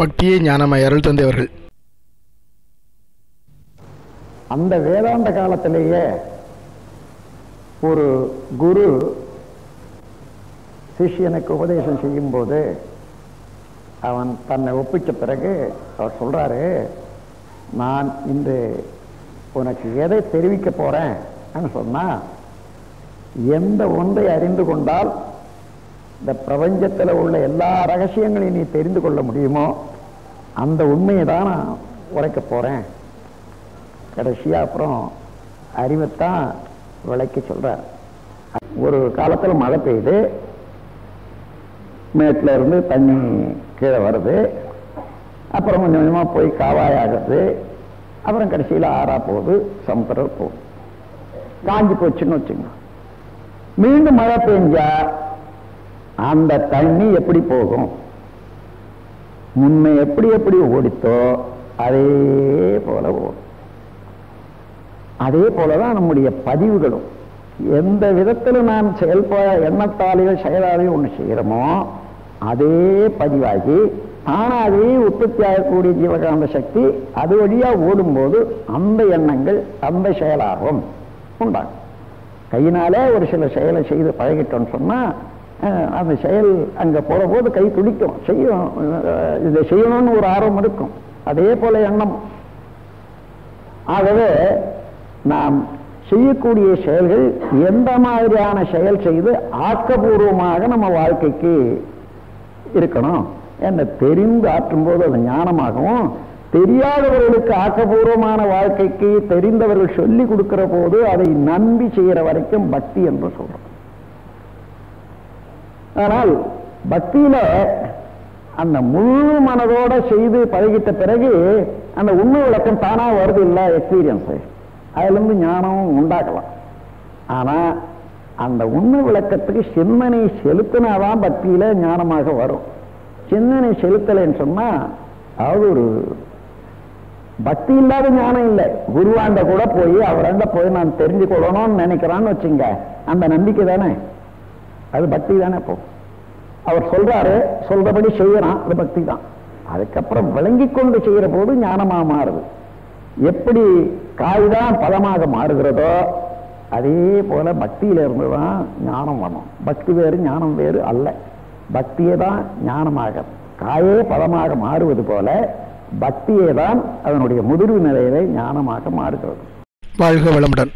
பக்தியே ஞானமாய் அருள் தந்தையவர்கள் அந்த வேதாந்த காலத்திலேயே ஒரு குரு சிஷ்யனுக்கு உபதேசம் செய்யும்போது அவன் தன்னை ஒப்பிச்ச பிறகு அவர் சொல்றாரு நான் இன்று உனக்கு எதை தெரிவிக்க போறேன்? சொன்னா எந்த ஒன்றை அறிந்து கொண்டால் இந்த பிரபஞ்சத்தில் உள்ள எல்லா ரகசியங்களையும் நீ தெரிந்து கொள்ள முடியுமோ? அந்த உண்மையை தான் நான் உரைக்க போகிறேன் கடைசியாக அப்புறம் அறிவைத்தான் விளக்கி சொல்கிறார் ஒரு காலத்தில் மழை பெய்யுது. மேட்டில் இருந்து தண்ணி கீழே வருது. அப்புறம் கொஞ்சம் கொஞ்சமாக போய் காவாயாகிறது அப்புறம் கடைசியில் ஆறா போகுது சமுத்திரம் போகுது. காஞ்சி போச்சுன்னு வச்சுங்க. மீண்டும் மழை பெஞ்சா அந்த தண்ணி எப்படி போகும்? முன்ன எப்படி எப்படி ஓடித்தோ அதே போல ஓடும். அதே போலதான் நம்முடைய பதிவுகளும். எந்த விதத்தில் நாம் செயல்பட எண்ணத்தாலேயோ செயலாலேயோ ஒன்று செய்கிறோமோ அதே பதிவாகி தானாகவே உற்பத்தி ஆகக்கூடிய ஜீவகாந்த சக்தி அது வழியா ஓடும்போது அந்த எண்ணங்கள் அந்த செயலாகும் உண்டாகும். கையினாலே ஒரு சில செயலை செய்து பழகிட்டோம்னு சொன்னா அந்த செயல் அங்க போகிற போது கை துடிக்கும். செய்யும் இதை செய்யணும்னு ஒரு ஆர்வம் இருக்கும். அதே போல எண்ணம். ஆகவே நாம் செய்யக்கூடிய செயல்கள் எந்த மாதிரியான செயல் செய்து ஆக்கபூர்வமாக நம்ம வாழ்க்கைக்கு இருக்கணும் என்ன தெரிந்து ஆற்றும் போது அது ஞானமாகவும் தெரியாதவர்களுக்கு ஆக்கபூர்வமான வாழ்க்கைக்கு தெரிந்தவர்கள் சொல்லி கொடுக்கிற போது அதை நம்பி செய்கிற வரைக்கும் பக்தி என்று சொல்கிறோம் ஆனால் பக்தியில அந்த முழு மனதோட செய்து பழகிட்ட பிறகு அந்த உண்மை விளக்கம் தானா வருது இல்ல எக்ஸ்பீரியன்ஸ் அதுல இருந்து ஞானமும் உண்டாக்கலாம் ஆனா அந்த உண்மை விளக்கத்துக்கு சிந்தனை செலுத்தினாதான் பக்தியில ஞானமாக வரும். சிந்தனை செலுத்தலைன்னு சொன்னா அதாவது ஒரு பக்தி இல்லாத ஞானம் இல்லை. குருவாண்ட கூட போய் அவராண்ட போய் நான் தெரிஞ்சு கொள்ளணும்னு நினைக்கிறான்னு வச்சுங்க. அந்த நம்பிக்கை தானே? அது பக்தி தானே இப்போ. அவர் சொல்றாரு சொல்றபடி செய்யறான் அது பக்தி தான். அதுக்கப்புறம் விளங்கி கொண்டு செய்யற போது ஞானமா மாறுது. எப்படி காய்தான் பதமாக மாறுகிறதோ அதே போல பக்தியில இருந்துதான் ஞானம் வரணும். பக்தி வேறு ஞானம் வேறு அல்ல. பக்தியே தான் ஞானமாக. காயே பதமாக மாறுவது போல பக்தியே தான் அதனுடைய முதிர்வு நிலையிலே ஞானமாக மாறுகிறது. வாழ்க வளமுடன்.